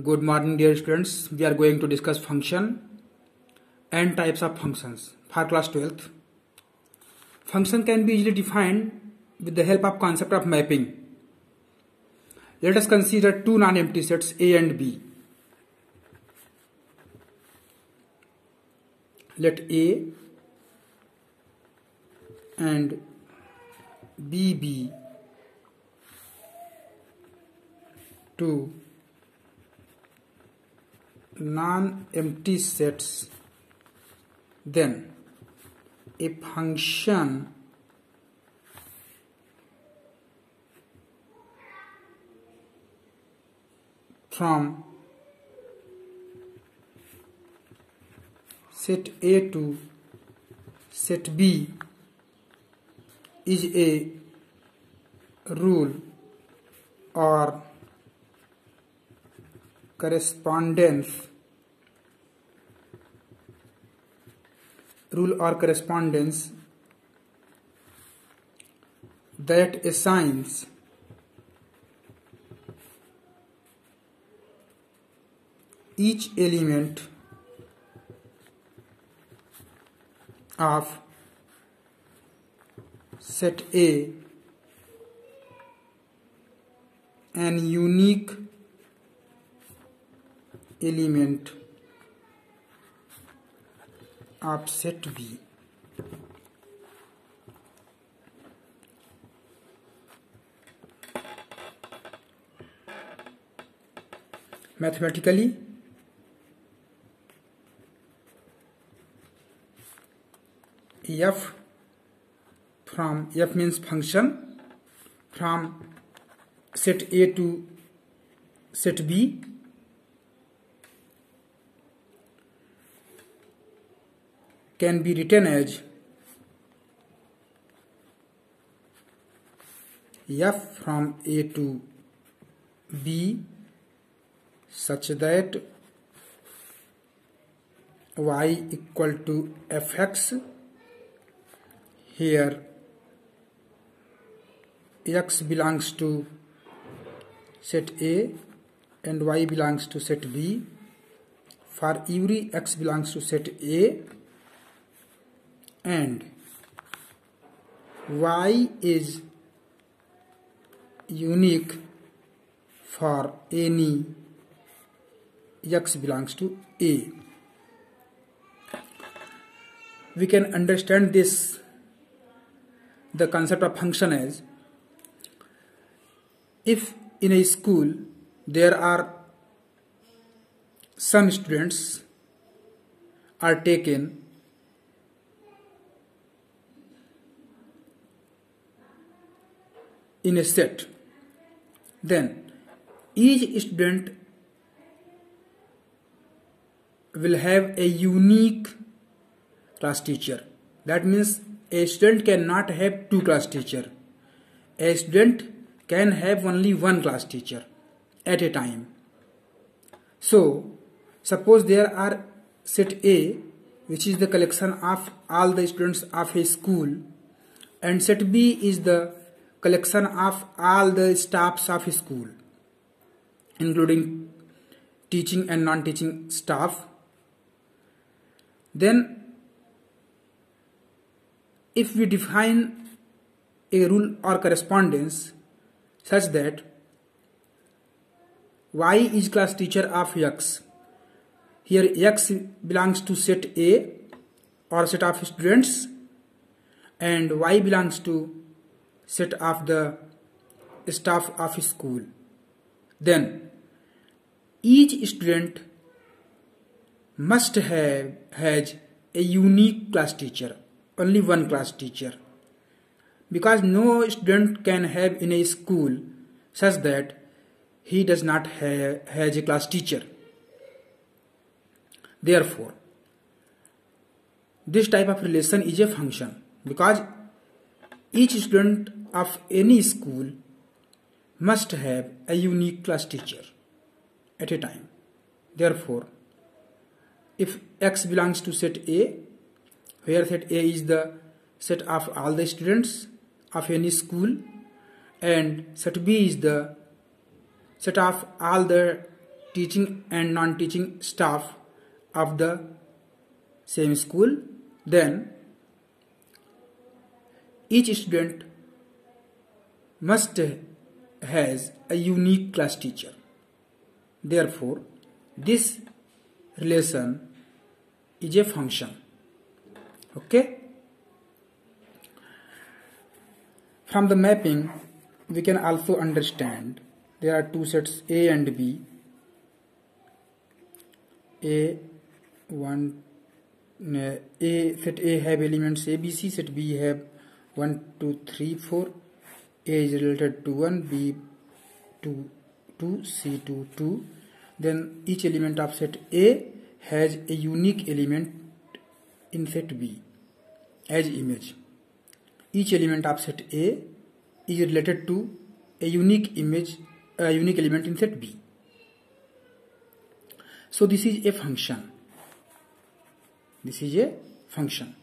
Good morning dear students. We are going to discuss function and types of functions for class 12th. Function can be easily defined with the help of concept of mapping. Let us consider two non-empty sets A and B. Let A and B be two non-empty sets. Then a function from set A to set B is a rule or correspondence rule or correspondence that assigns each element of set A an unique element of set B. Mathematically, f from f means function from set A to set B can be written as f from a to b such that y equal to fx here x belongs to set a and y belongs to set b. For every x belongs to set a and y is unique for any x belongs to a. We can understand this. The concept of function as if in a school there are some students are taken in a set. Then each student will have a unique class teacher. That means a student cannot have two class teacher. A student can have only one class teacher at a time. So suppose there are set a which is the collection of all the students of a school and set b is the collection of all the staffs of school including teaching and non-teaching staff. Then if we define a rule or correspondence such that y is class teacher of x here x belongs to set a or set of students and y belongs to set of the staff of school. Then each student must have has a unique class teacher, only one class teacher. Because no student can have in a school such that he does not have has a class teacher. Therefore, this type of relation is a function because each student of any school must have a unique class teacher at a time. Therefore, if x belongs to set A, where set A is the set of all the students of any school and set B is the set of all the teaching and non-teaching staff of the same school then each student must has a unique class teacher. Therefore this relation is a function. Okay? From the mapping we can also understand there are two sets A and B. A 1 uh, A set A have elements ABC set B have 1 2 3 4 A is related to 1 B to 2 C to 2 then each element of set A has a unique element in set B as image. Each element of set A is related to a unique image a unique element in set B. So this is a function. This is a function